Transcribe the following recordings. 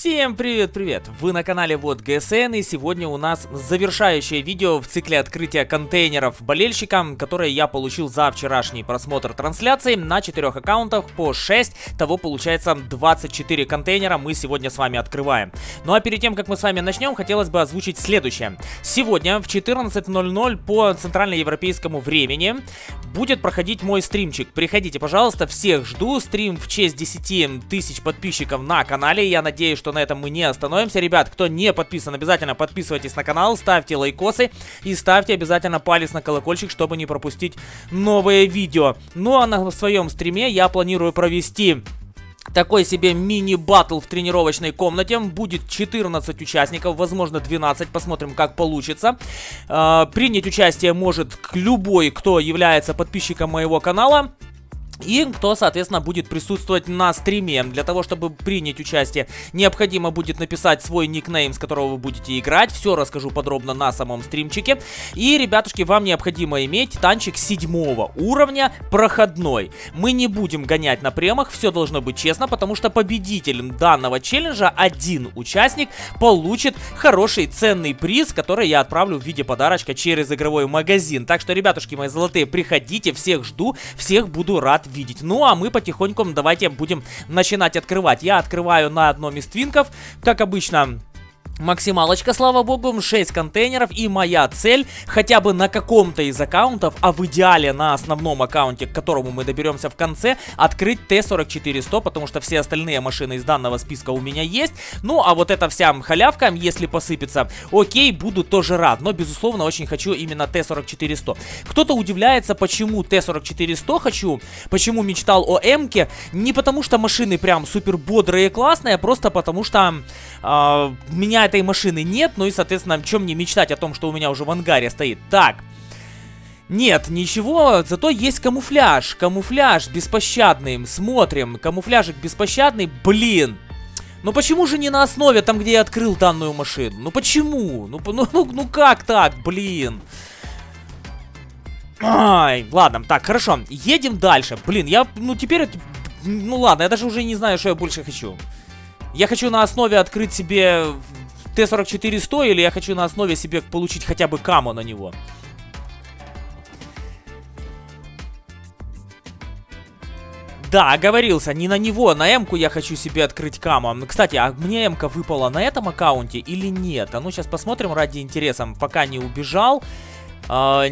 Всем привет-привет! Вы на канале Вот ГСН и сегодня у нас завершающее видео в цикле открытия контейнеров болельщикам, которое я получил за вчерашний просмотр трансляции на четырех аккаунтах по 6, того получается 24 контейнера мы сегодня с вами открываем. Ну а перед тем, как мы с вами начнем, хотелось бы озвучить следующее. Сегодня в 14.00 по центральноевропейскому времени будет проходить мой стримчик. Приходите, пожалуйста, всех жду. Стрим в честь 10 тысяч подписчиков на канале. Я надеюсь, что на этом мы не остановимся. Ребят, кто не подписан, обязательно подписывайтесь на канал, ставьте лайкосы и ставьте обязательно палец на колокольчик, чтобы не пропустить новые видео. Ну а на своем стриме я планирую провести такой себе мини-баттл в тренировочной комнате. Будет 14 участников, возможно 12, посмотрим как получится. Э, принять участие может любой, кто является подписчиком моего канала. И кто, соответственно, будет присутствовать на стриме. Для того, чтобы принять участие, необходимо будет написать свой никнейм, с которого вы будете играть. Все расскажу подробно на самом стримчике. И, ребятушки, вам необходимо иметь танчик седьмого уровня, проходной. Мы не будем гонять на премах, все должно быть честно, потому что победителем данного челленджа один участник получит хороший ценный приз, который я отправлю в виде подарочка через игровой магазин. Так что, ребятушки мои золотые, приходите, всех жду, всех буду рад видеть. Ну, а мы потихоньку давайте будем начинать открывать. Я открываю на одном из твинков, как обычно... Максималочка, слава богу, 6 контейнеров и моя цель хотя бы на каком-то из аккаунтов, а в идеале на основном аккаунте, к которому мы доберемся в конце, открыть Т-44-100, потому что все остальные машины из данного списка у меня есть. Ну, а вот эта вся халявка, если посыпется, окей, буду тоже рад, но, безусловно, очень хочу именно Т-44-100. Кто-то удивляется, почему Т-44-100 хочу, почему мечтал о М-ке, не потому что машины прям супер бодрые и классные, а просто потому что э, меня этой машины нет, ну и, соответственно, чем мне мечтать о том, что у меня уже в ангаре стоит. Так, нет, ничего, зато есть камуфляж. Камуфляж беспощадный. Смотрим, камуфляжик беспощадный. Блин. Ну почему же не на основе, там, где я открыл данную машину? Ну почему? Ну, ну, ну, ну как так, блин? Ай, ладно, так, хорошо. Едем дальше. Блин, я, ну теперь, ну ладно, я даже уже не знаю, что я больше хочу. Я хочу на основе открыть себе Т-44-100 или я хочу на основе себе получить хотя бы камо на него? Да, оговорился, не на него, на М-ку я хочу себе открыть камо. Кстати, а мне М-ка выпала на этом аккаунте или нет? А ну сейчас посмотрим ради интереса, пока не убежал. А,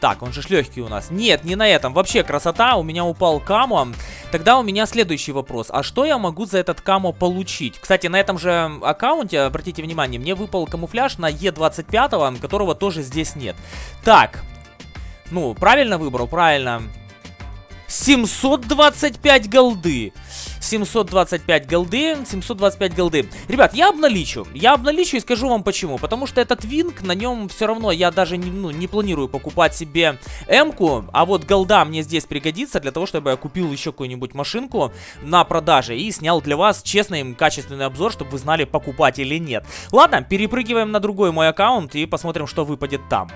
так, он же легкий у нас. Нет, не на этом. Вообще красота. У меня упал камо. Тогда у меня следующий вопрос. А что я могу за этот камо получить? Кстати, на этом же аккаунте, обратите внимание, мне выпал камуфляж на Е25, которого тоже здесь нет. Так. Ну, правильно выбрал? Правильно. 725 голды. 725 голды, 725 голды. Ребят, я обналичу. Я обналичу и скажу вам почему. Потому что этот винг, на нем все равно я даже не, ну, не планирую покупать себе М-ку. А вот голда мне здесь пригодится для того, чтобы я купил еще какую-нибудь машинку на продаже и снял для вас честный, качественный обзор, чтобы вы знали, покупать или нет. Ладно, перепрыгиваем на другой мой аккаунт и посмотрим, что выпадет там.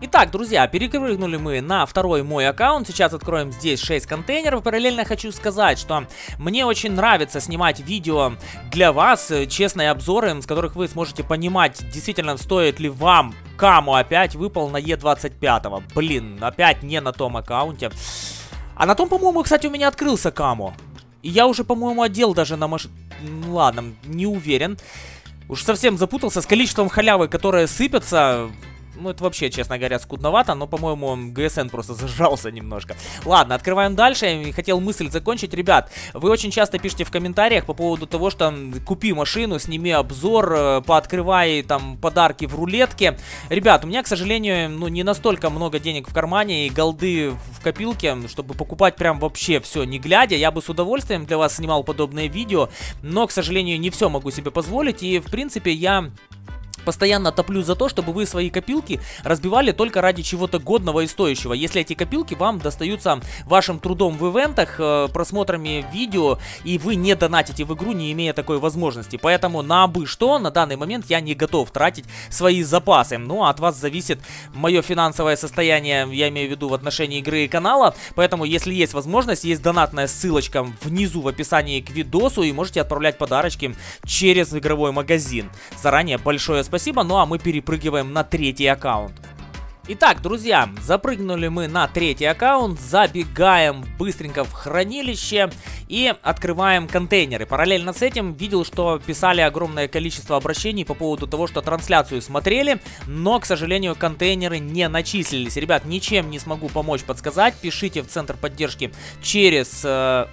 Итак, друзья, перепрыгнули мы на второй мой аккаунт. Сейчас откроем здесь 6 контейнеров. Параллельно хочу сказать, что мне очень нравится снимать видео для вас, э, честные обзоры, с которых вы сможете понимать, действительно стоит ли вам каму опять выпал на Е25. Блин, опять не на том аккаунте. А на том, по-моему, кстати, у меня открылся каму. И я уже, по-моему, одел даже на маш... Ну, ладно, не уверен. Уж совсем запутался с количеством халявы, которые сыпятся. Ну, это вообще, честно говоря, скудновато, но, по-моему, ГСН просто зажался немножко. Ладно, открываем дальше. Хотел мысль закончить. Ребят, вы очень часто пишете в комментариях по поводу того, что купи машину, сними обзор, э, пооткрывай там подарки в рулетке. Ребят, у меня, к сожалению, ну, не настолько много денег в кармане и голды в копилке, чтобы покупать прям вообще все не глядя. Я бы с удовольствием для вас снимал подобные видео, но, к сожалению, не все могу себе позволить. И, в принципе, я постоянно топлю за то, чтобы вы свои копилки разбивали только ради чего-то годного и стоящего. Если эти копилки вам достаются вашим трудом в ивентах, э, просмотрами видео, и вы не донатите в игру, не имея такой возможности. Поэтому на абы что, на данный момент я не готов тратить свои запасы. Ну, а от вас зависит мое финансовое состояние, я имею в виду в отношении игры и канала. Поэтому, если есть возможность, есть донатная ссылочка внизу в описании к видосу, и можете отправлять подарочки через игровой магазин. Заранее большое спасибо спасибо. Ну а мы перепрыгиваем на третий аккаунт. Итак, друзья, запрыгнули мы на третий аккаунт, забегаем быстренько в хранилище и открываем контейнеры. Параллельно с этим видел, что писали огромное количество обращений по поводу того, что трансляцию смотрели, но, к сожалению, контейнеры не начислились. Ребят, ничем не смогу помочь подсказать, пишите в центр поддержки через... Э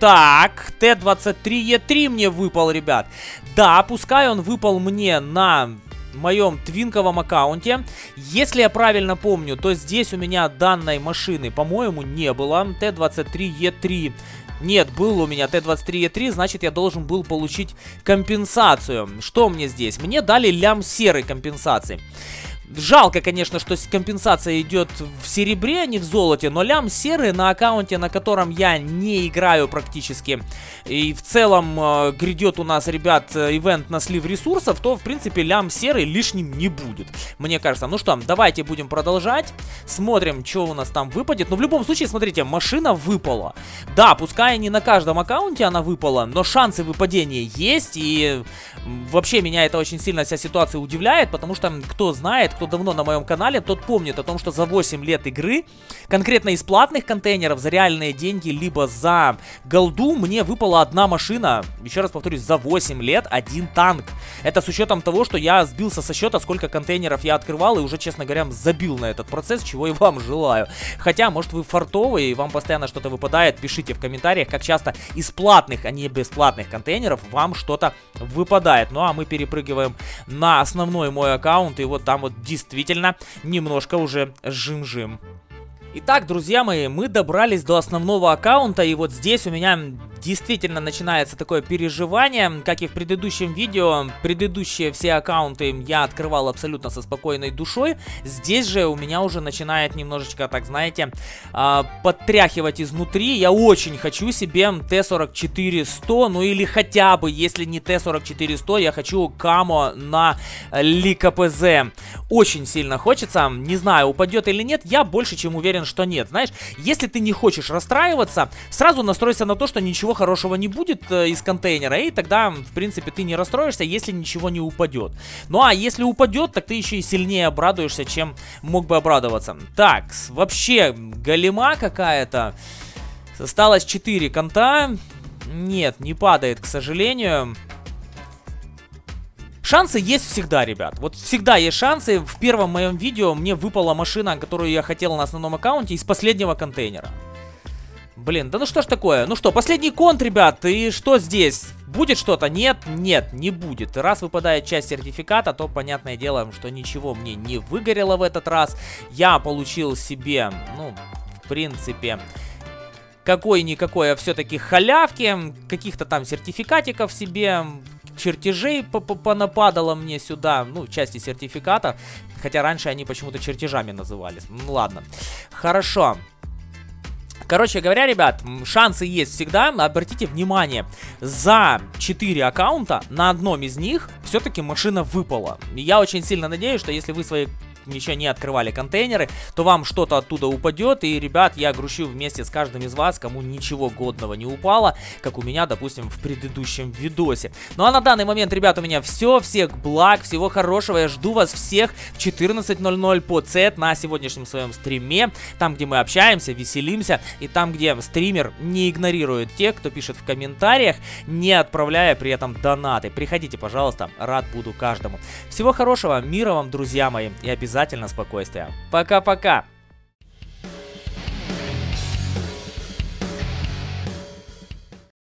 так, Т-23Е3 мне выпал, ребят. Да, пускай он выпал мне на моем твинковом аккаунте. Если я правильно помню, то здесь у меня данной машины, по-моему, не было. Т-23Е3 нет, был у меня Т-23Е3, значит я должен был получить компенсацию. Что мне здесь? Мне дали лям серой компенсации. Жалко, конечно, что компенсация идет в серебре, а не в золоте, но лям серый на аккаунте, на котором я не играю практически, и в целом э, грядет у нас, ребят, э, ивент на слив ресурсов, то, в принципе, лям серый лишним не будет, мне кажется. Ну что, давайте будем продолжать, смотрим, что у нас там выпадет. Но в любом случае, смотрите, машина выпала. Да, пускай не на каждом аккаунте она выпала, но шансы выпадения есть, и вообще меня это очень сильно вся ситуация удивляет, потому что, кто знает, кто давно на моем канале, тот помнит о том, что за 8 лет игры, конкретно из платных контейнеров, за реальные деньги, либо за голду, мне выпала одна машина. Еще раз повторюсь, за 8 лет один танк. Это с учетом того, что я сбился со счета, сколько контейнеров я открывал, и уже, честно говоря, забил на этот процесс, чего и вам желаю. Хотя, может, вы фартовые, и вам постоянно что-то выпадает, пишите в комментариях, как часто из платных, а не бесплатных контейнеров вам что-то выпадает. Ну, а мы перепрыгиваем на основной мой аккаунт, и вот там вот действительно немножко уже жим-жим. Итак, друзья мои, мы добрались до основного аккаунта, и вот здесь у меня действительно начинается такое переживание, как и в предыдущем видео, предыдущие все аккаунты я открывал абсолютно со спокойной душой, здесь же у меня уже начинает немножечко, так знаете, э, подтряхивать изнутри, я очень хочу себе Т-44-100, ну или хотя бы, если не Т-44-100, я хочу Камо на ЛКПЗ, очень сильно хочется, не знаю, упадет или нет, я больше чем уверен, что нет, знаешь, если ты не хочешь расстраиваться, сразу настройся на то, что ничего ничего хорошего не будет э, из контейнера, и тогда, в принципе, ты не расстроишься, если ничего не упадет. Ну а если упадет, так ты еще и сильнее обрадуешься, чем мог бы обрадоваться. Так, вообще, голема какая-то. Осталось 4 конта. Нет, не падает, к сожалению. Шансы есть всегда, ребят. Вот всегда есть шансы. В первом моем видео мне выпала машина, которую я хотел на основном аккаунте из последнего контейнера. Блин, да ну что ж такое? Ну что, последний конт, ребят, и что здесь? Будет что-то? Нет? Нет, не будет. Раз выпадает часть сертификата, то понятное дело, что ничего мне не выгорело в этот раз. Я получил себе, ну, в принципе, какой-никакой, а все-таки халявки, каких-то там сертификатиков себе, чертежей понападало мне сюда, ну, части сертификата, хотя раньше они почему-то чертежами назывались. Ну, ладно. Хорошо. Короче говоря, ребят, шансы есть всегда. Обратите внимание, за 4 аккаунта на одном из них все-таки машина выпала. Я очень сильно надеюсь, что если вы свои еще не открывали контейнеры, то вам что-то оттуда упадет. И, ребят, я грущу вместе с каждым из вас, кому ничего годного не упало, как у меня, допустим, в предыдущем видосе. Ну а на данный момент, ребят, у меня все. Всех благ, всего хорошего. Я жду вас всех в 14.00 по цет на сегодняшнем своем стриме. Там, где мы общаемся, веселимся. И там, где стример не игнорирует тех, кто пишет в комментариях, не отправляя при этом донаты. Приходите, пожалуйста, рад буду каждому. Всего хорошего, мира вам, друзья мои, и обязательно спокойствия. Пока-пока!